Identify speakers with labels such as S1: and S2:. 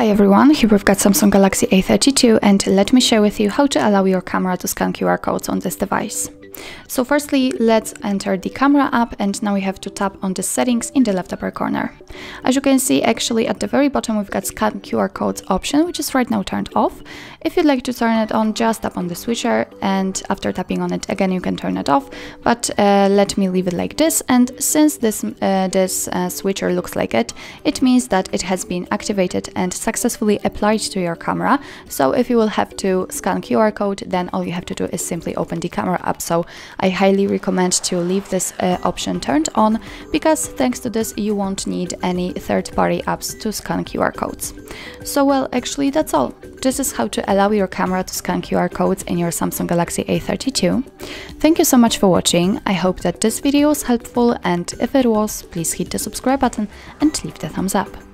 S1: Hi everyone, here we've got Samsung Galaxy A32 and let me share with you how to allow your camera to scan QR codes on this device. So firstly, let's enter the camera app and now we have to tap on the settings in the left upper corner. As you can see, actually at the very bottom we've got scan QR codes option, which is right now turned off. If you'd like to turn it on, just tap on the switcher and after tapping on it again you can turn it off, but uh, let me leave it like this and since this, uh, this uh, switcher looks like it, it means that it has been activated and successfully applied to your camera. So if you will have to scan QR code, then all you have to do is simply open the camera app. So I highly recommend to leave this uh, option turned on because thanks to this you won't need any third-party apps to scan QR codes. So well, actually that's all. This is how to allow your camera to scan QR codes in your Samsung Galaxy A32. Thank you so much for watching, I hope that this video was helpful and if it was, please hit the subscribe button and leave the thumbs up.